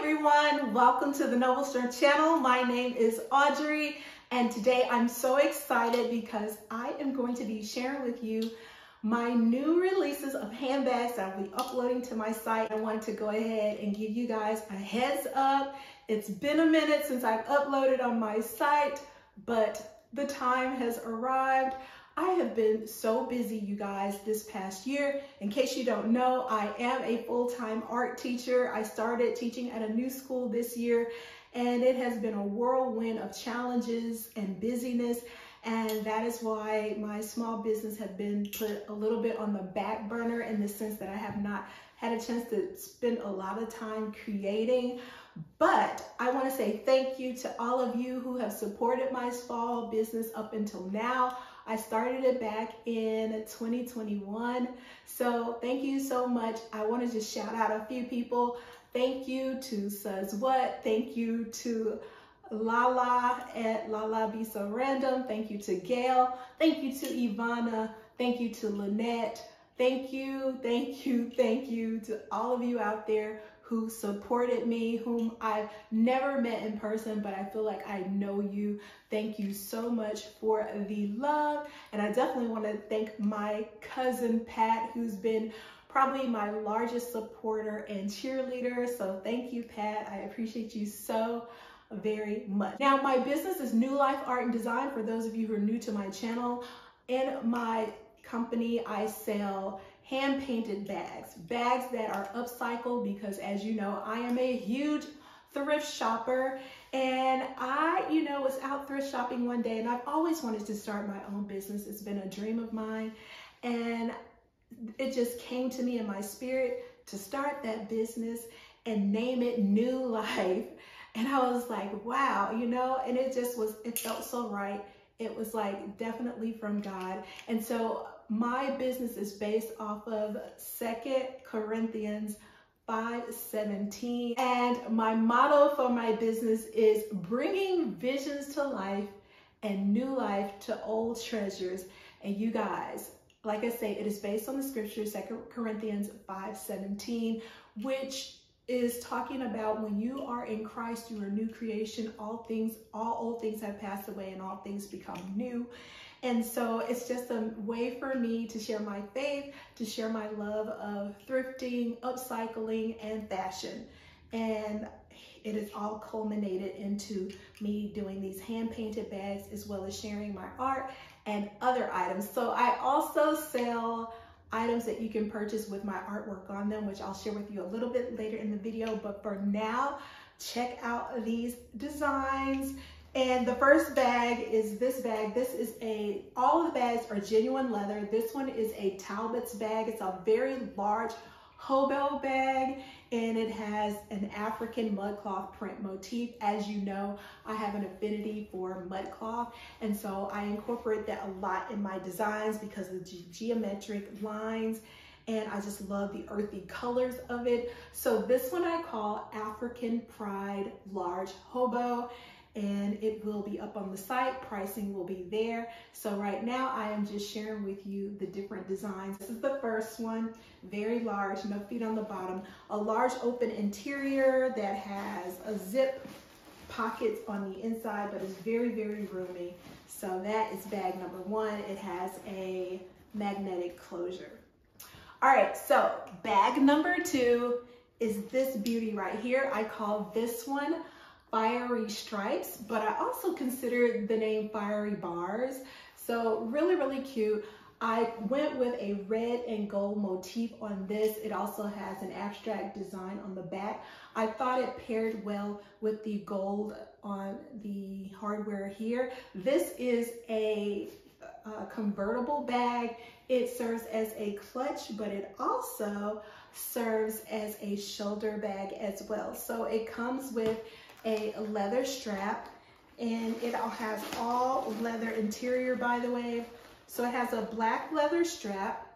everyone, welcome to the Noble Strength channel. My name is Audrey and today I'm so excited because I am going to be sharing with you my new releases of handbags that I'll be uploading to my site. I wanted to go ahead and give you guys a heads up. It's been a minute since I've uploaded on my site, but the time has arrived. I have been so busy, you guys, this past year. In case you don't know, I am a full-time art teacher. I started teaching at a new school this year, and it has been a whirlwind of challenges and busyness. And that is why my small business has been put a little bit on the back burner in the sense that I have not had a chance to spend a lot of time creating. But I want to say thank you to all of you who have supported my small business up until now. I started it back in 2021. So thank you so much. I want to just shout out a few people. Thank you to Says What. Thank you to Lala at Lala Be So Random. Thank you to Gail. Thank you to Ivana. Thank you to Lynette. Thank you, thank you, thank you to all of you out there who supported me, whom I've never met in person, but I feel like I know you. Thank you so much for the love. And I definitely want to thank my cousin Pat, who's been probably my largest supporter and cheerleader. So thank you, Pat. I appreciate you so very much. Now, my business is New Life Art and Design for those of you who are new to my channel. In my company, I sell hand painted bags, bags that are upcycled because as you know, I am a huge thrift shopper and I, you know, was out thrift shopping one day and I've always wanted to start my own business. It's been a dream of mine and it just came to me in my spirit to start that business and name it New Life. And I was like, wow, you know, and it just was, it felt so right. It was like definitely from God. And so my business is based off of Second Corinthians 5:17 and my motto for my business is bringing visions to life and new life to old treasures. And you guys, like I say, it is based on the scripture, Second Corinthians 5:17, which is talking about when you are in Christ, you are a new creation. All things, all old things have passed away and all things become new. And so it's just a way for me to share my faith, to share my love of thrifting, upcycling, and fashion. And it is all culminated into me doing these hand painted bags as well as sharing my art and other items. So I also sell items that you can purchase with my artwork on them, which I'll share with you a little bit later in the video. But for now, check out these designs. And the first bag is this bag. This is a, all of the bags are genuine leather. This one is a Talbot's bag. It's a very large hobo bag and it has an African mudcloth print motif. As you know, I have an affinity for mudcloth and so I incorporate that a lot in my designs because of the geometric lines and I just love the earthy colors of it. So this one I call African Pride Large Hobo and it will be up on the site. Pricing will be there. So right now I am just sharing with you the different designs. This is the first one, very large, no feet on the bottom. A large open interior that has a zip pockets on the inside, but it's very, very roomy. So that is bag number one. It has a magnetic closure. All right, so bag number two is this beauty right here. I call this one fiery stripes, but I also consider the name fiery bars. So really, really cute. I went with a red and gold motif on this. It also has an abstract design on the back. I thought it paired well with the gold on the hardware here. This is a, a convertible bag. It serves as a clutch, but it also serves as a shoulder bag as well. So it comes with a leather strap and it all has all leather interior by the way. So it has a black leather strap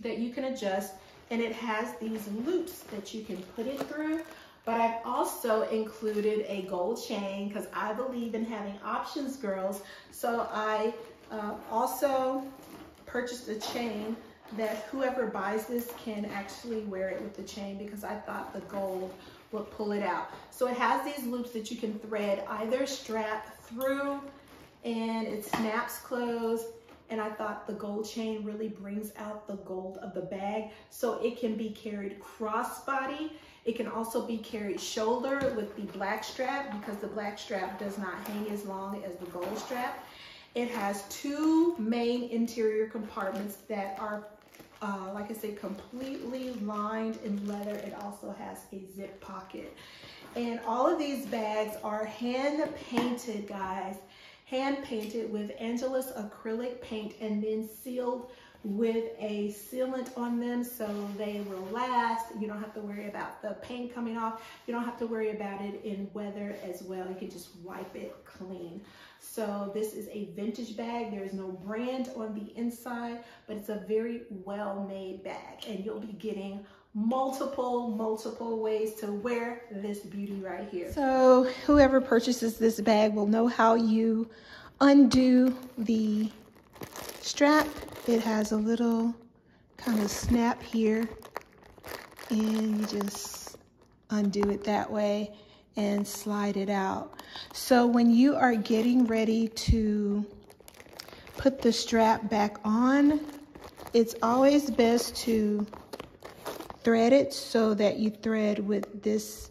that you can adjust and it has these loops that you can put it through. But I've also included a gold chain because I believe in having options, girls. So I uh, also purchased a chain that whoever buys this can actually wear it with the chain because I thought the gold will pull it out. So it has these loops that you can thread either strap through and it snaps closed and I thought the gold chain really brings out the gold of the bag. So it can be carried crossbody. It can also be carried shoulder with the black strap because the black strap does not hang as long as the gold strap. It has two main interior compartments that are, uh, like I said, completely lined in leather. It also has a zip pocket. And all of these bags are hand painted, guys hand painted with Angelus acrylic paint and then sealed with a sealant on them so they will last. You don't have to worry about the paint coming off. You don't have to worry about it in weather as well. You can just wipe it clean. So this is a vintage bag. There is no brand on the inside, but it's a very well-made bag and you'll be getting multiple, multiple ways to wear this beauty right here. So whoever purchases this bag will know how you undo the strap. It has a little kind of snap here and you just undo it that way and slide it out. So when you are getting ready to put the strap back on, it's always best to thread it so that you thread with this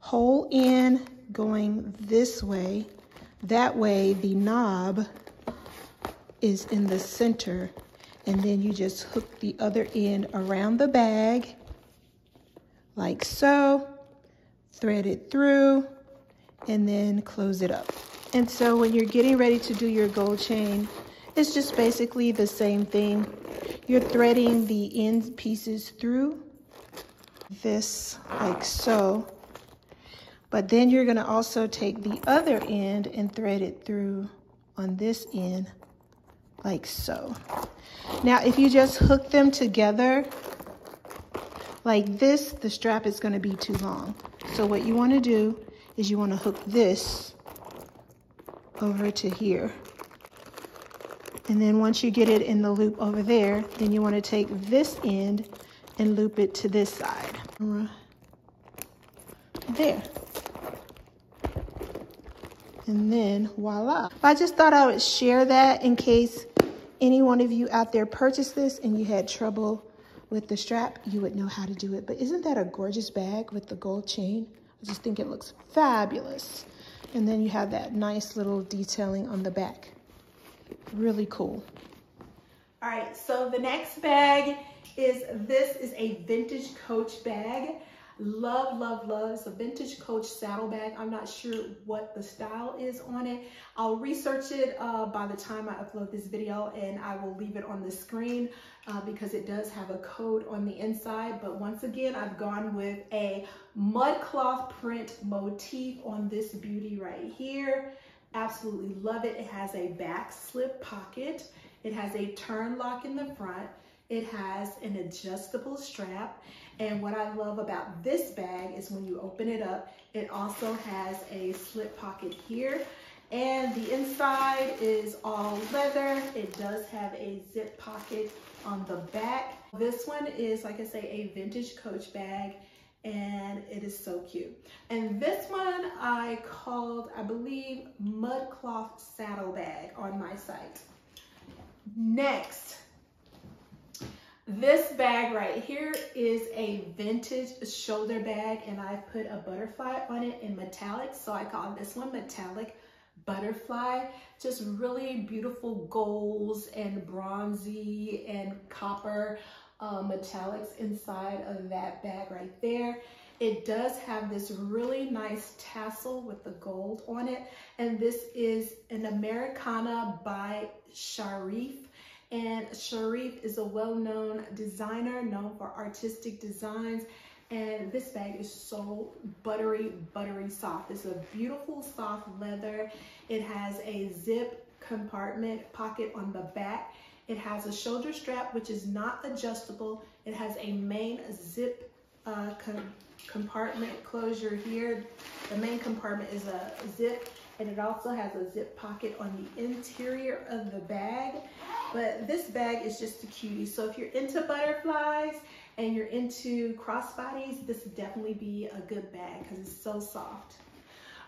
whole end going this way. That way the knob is in the center and then you just hook the other end around the bag like so, thread it through and then close it up. And so when you're getting ready to do your gold chain, it's just basically the same thing. You're threading the end pieces through this like so. But then you're gonna also take the other end and thread it through on this end like so. Now, if you just hook them together like this, the strap is gonna be too long. So what you wanna do is you wanna hook this over to here. And then once you get it in the loop over there, then you want to take this end and loop it to this side. There. And then voila. I just thought I would share that in case any one of you out there purchased this and you had trouble with the strap, you would know how to do it. But isn't that a gorgeous bag with the gold chain? I just think it looks fabulous. And then you have that nice little detailing on the back really cool. All right, so the next bag is, this is a vintage Coach bag. Love, love, love. It's a vintage Coach saddle bag. I'm not sure what the style is on it. I'll research it uh, by the time I upload this video and I will leave it on the screen uh, because it does have a code on the inside. But once again, I've gone with a mud cloth print motif on this beauty right here. Absolutely love it. It has a back slip pocket. It has a turn lock in the front. It has an adjustable strap. And what I love about this bag is when you open it up, it also has a slip pocket here. And the inside is all leather. It does have a zip pocket on the back. This one is, like I say, a vintage Coach bag and it is so cute. And this one I called, I believe, Mud Cloth Saddle Bag on my site. Next, this bag right here is a vintage shoulder bag and I put a butterfly on it in metallic. So I call this one metallic butterfly. Just really beautiful golds and bronzy and copper uh, metallics inside of that bag right there. It does have this really nice tassel with the gold on it. And this is an Americana by Sharif. And Sharif is a well-known designer known for artistic designs. And this bag is so buttery, buttery soft. It's a beautiful soft leather. It has a zip compartment pocket on the back. It has a shoulder strap, which is not adjustable. It has a main zip uh, com compartment closure here. The main compartment is a zip, and it also has a zip pocket on the interior of the bag. But this bag is just a cutie. So if you're into butterflies and you're into crossbodies, this would definitely be a good bag because it's so soft.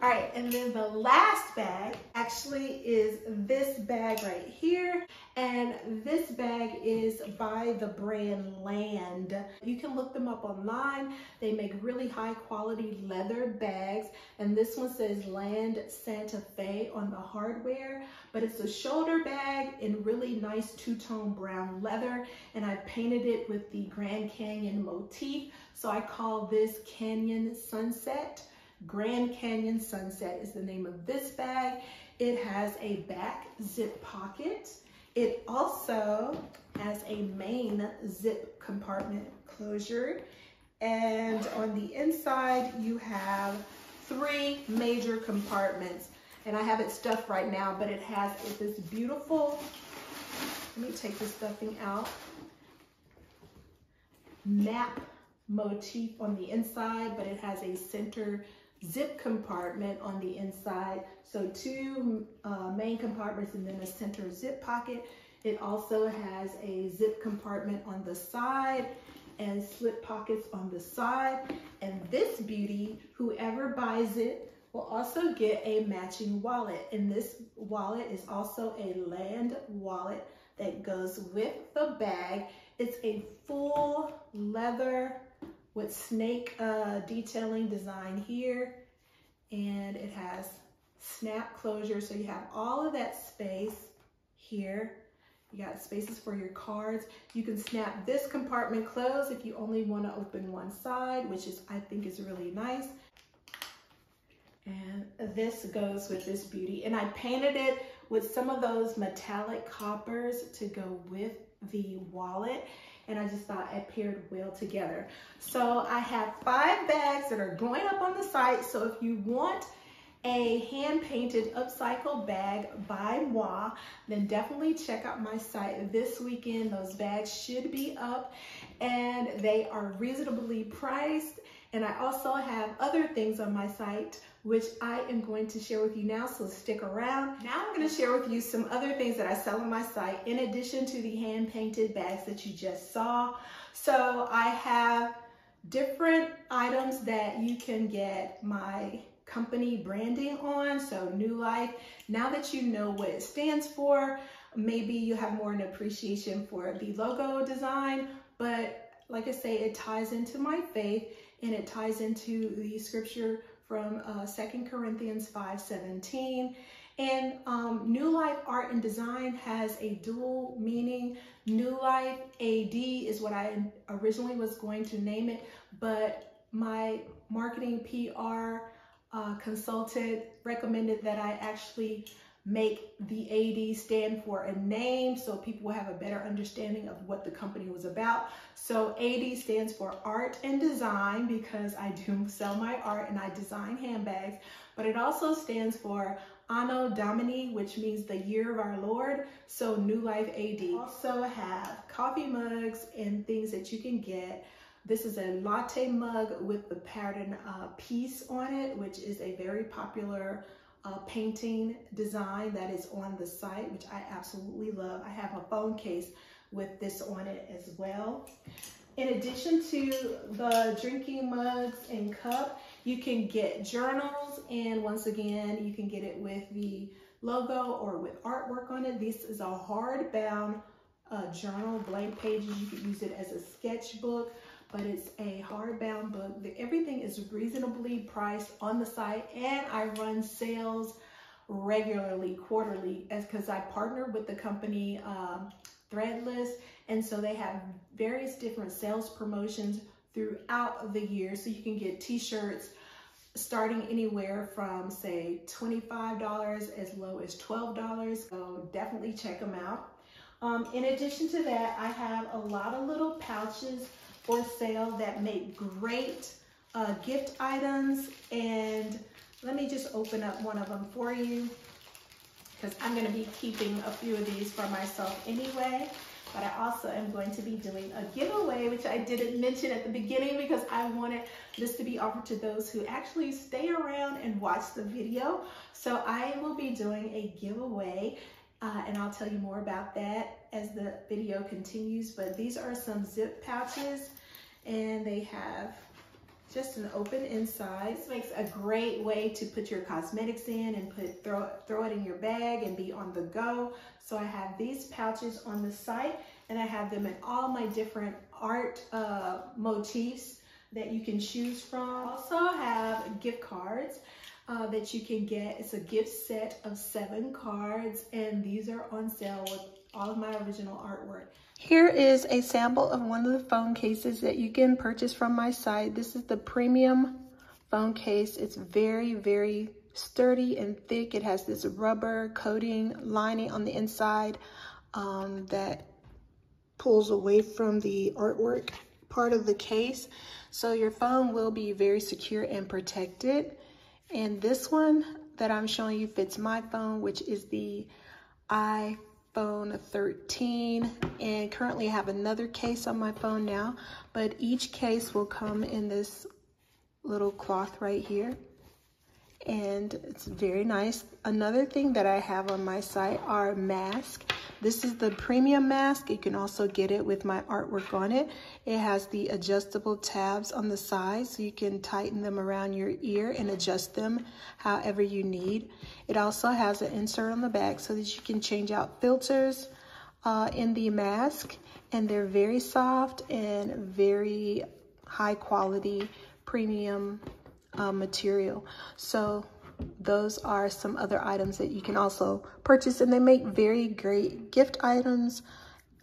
All right, and then the last bag actually is this bag right here. And this bag is by the brand Land. You can look them up online. They make really high quality leather bags. And this one says Land Santa Fe on the hardware, but it's a shoulder bag in really nice two-tone brown leather. And I painted it with the Grand Canyon motif. So I call this Canyon Sunset. Grand Canyon Sunset is the name of this bag. It has a back zip pocket. It also has a main zip compartment closure. And on the inside, you have three major compartments. And I have it stuffed right now, but it has this beautiful, let me take the stuffing out, map motif on the inside, but it has a center zip compartment on the inside. So two uh, main compartments and then a center zip pocket. It also has a zip compartment on the side and slip pockets on the side. And this beauty, whoever buys it, will also get a matching wallet. And this wallet is also a land wallet that goes with the bag. It's a full leather with snake uh, detailing design here. And it has snap closure. So you have all of that space here. You got spaces for your cards. You can snap this compartment closed if you only want to open one side, which is I think is really nice. And this goes with this beauty. And I painted it with some of those metallic coppers to go with the wallet and I just thought it paired well together. So I have five bags that are going up on the site. So if you want a hand-painted upcycle bag by moi, then definitely check out my site this weekend. Those bags should be up and they are reasonably priced. And I also have other things on my site which I am going to share with you now, so stick around. Now I'm gonna share with you some other things that I sell on my site in addition to the hand-painted bags that you just saw. So I have different items that you can get my company branding on, so New Life. Now that you know what it stands for, maybe you have more an appreciation for the logo design, but like I say, it ties into my faith and it ties into the scripture from uh, 2 Corinthians 5.17. And um, New Life Art and Design has a dual meaning. New Life AD is what I originally was going to name it, but my marketing PR uh, consultant recommended that I actually make the AD stand for a name so people will have a better understanding of what the company was about. So AD stands for art and design because I do sell my art and I design handbags, but it also stands for Anno Domini, which means the year of our Lord. So New Life AD. Also have coffee mugs and things that you can get. This is a latte mug with the pattern uh, piece on it, which is a very popular uh, painting design that is on the site, which I absolutely love. I have a phone case with this on it as well. In addition to the drinking mugs and cup, you can get journals and once again, you can get it with the logo or with artwork on it. This is a hardbound uh, journal, blank pages. You could use it as a sketchbook but it's a hardbound book. Everything is reasonably priced on the site and I run sales regularly, quarterly, as because I partner with the company um, Threadless and so they have various different sales promotions throughout the year. So you can get t-shirts starting anywhere from say $25 as low as $12. So definitely check them out. Um, in addition to that, I have a lot of little pouches for sale that make great uh, gift items. And let me just open up one of them for you because I'm going to be keeping a few of these for myself anyway. But I also am going to be doing a giveaway, which I didn't mention at the beginning because I wanted this to be offered to those who actually stay around and watch the video. So I will be doing a giveaway uh, and I'll tell you more about that as the video continues. But these are some zip pouches and they have just an open inside. This makes a great way to put your cosmetics in and put throw, throw it in your bag and be on the go. So I have these pouches on the site and I have them in all my different art uh, motifs that you can choose from. I also have gift cards uh, that you can get. It's a gift set of seven cards and these are on sale with all of my original artwork. Here is a sample of one of the phone cases that you can purchase from my site. This is the premium phone case. It's very, very sturdy and thick. It has this rubber coating lining on the inside um, that pulls away from the artwork part of the case. So your phone will be very secure and protected. And this one that I'm showing you fits my phone, which is the i iPhone 13 and currently have another case on my phone now, but each case will come in this little cloth right here and it's very nice. Another thing that I have on my site are masks. This is the premium mask. You can also get it with my artwork on it. It has the adjustable tabs on the side so you can tighten them around your ear and adjust them however you need. It also has an insert on the back so that you can change out filters uh, in the mask and they're very soft and very high quality premium uh, material. So those are some other items that you can also purchase and they make very great gift items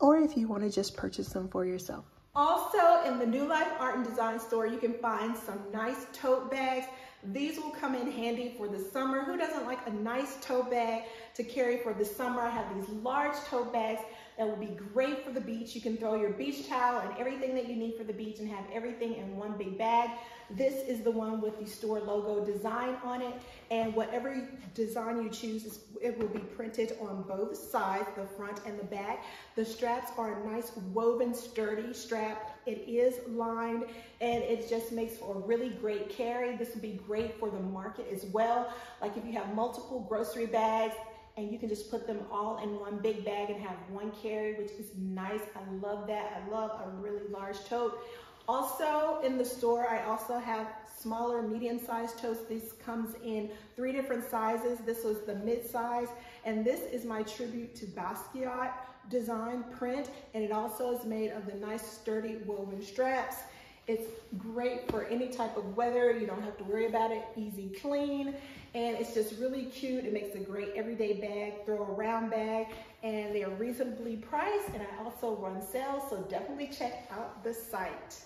or if you want to just purchase them for yourself. Also in the New Life Art and Design store, you can find some nice tote bags. These will come in handy for the summer. Who doesn't like a nice tote bag to carry for the summer? I have these large tote bags that will be great for the beach. You can throw your beach towel and everything that you need for the beach and have everything in one big bag. This is the one with the store logo design on it. And whatever design you choose, it will be printed on both sides, the front and the back. The straps are a nice woven sturdy strap. It is lined and it just makes for a really great carry. This would be great for the market as well. Like if you have multiple grocery bags, and you can just put them all in one big bag and have one carry, which is nice. I love that. I love a really large tote. Also in the store, I also have smaller, medium-sized totes. This comes in three different sizes. This was the mid-size, and this is my tribute to Basquiat design print, and it also is made of the nice, sturdy woven straps. It's great for any type of weather. You don't have to worry about it. Easy clean. And it's just really cute. It makes a great everyday bag, throw around bag. And they are reasonably priced. And I also run sales. So definitely check out the site.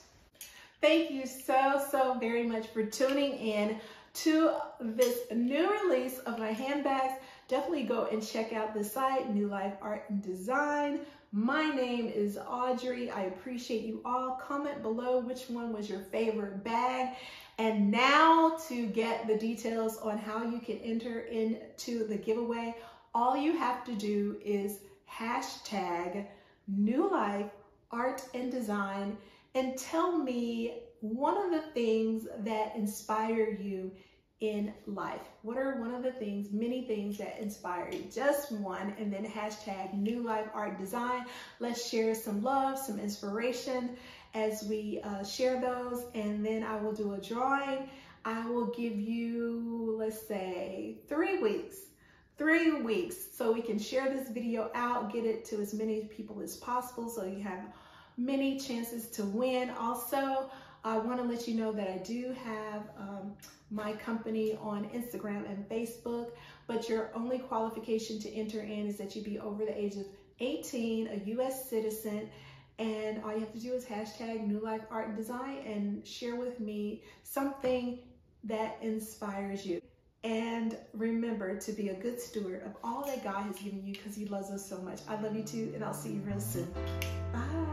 Thank you so, so very much for tuning in to this new release of my handbags. Definitely go and check out the site, New Life Art and Design. My name is Audrey. I appreciate you all. Comment below which one was your favorite bag. And now to get the details on how you can enter into the giveaway, all you have to do is hashtag New Life Art and Design and tell me one of the things that inspire you in life? What are one of the things, many things that inspire you? Just one, and then hashtag New Life Art Design. Let's share some love, some inspiration as we uh, share those, and then I will do a drawing. I will give you, let's say, three weeks three weeks so we can share this video out, get it to as many people as possible so you have many chances to win. Also, I want to let you know that I do have um, my company on Instagram and Facebook, but your only qualification to enter in is that you be over the age of 18, a U.S. citizen, and all you have to do is hashtag New Life Art and Design and share with me something that inspires you. And remember to be a good steward of all that God has given you because he loves us so much. I love you too, and I'll see you real soon. Bye.